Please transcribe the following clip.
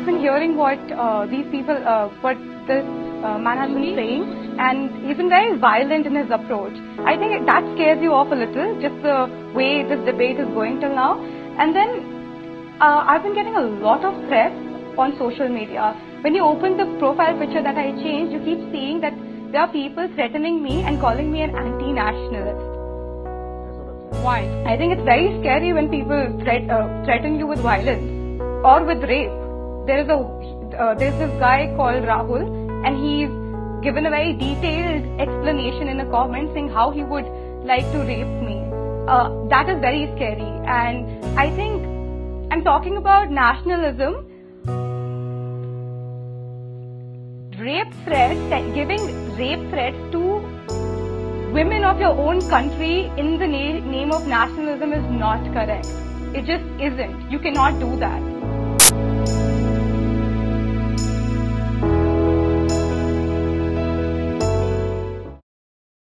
hearing what uh, these people, uh, what this uh, man has been saying, and he's been very violent in his approach. I think that scares you off a little, just the way this debate is going till now. And then uh, I've been getting a lot of threats on social media. When you open the profile picture that I changed, you keep seeing that there are people threatening me and calling me an anti-nationalist. Why? I think it's very scary when people threat, uh, threaten you with violence or with rape. There is a uh, there's this guy called Rahul, and he's given a very detailed explanation in a comment saying how he would like to rape me. Uh, that is very scary, and I think I'm talking about nationalism. Rape threats, giving rape threats to women of your own country in the na- name of nationalism is not correct. It just isn't. You cannot do that.